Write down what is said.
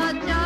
Raja.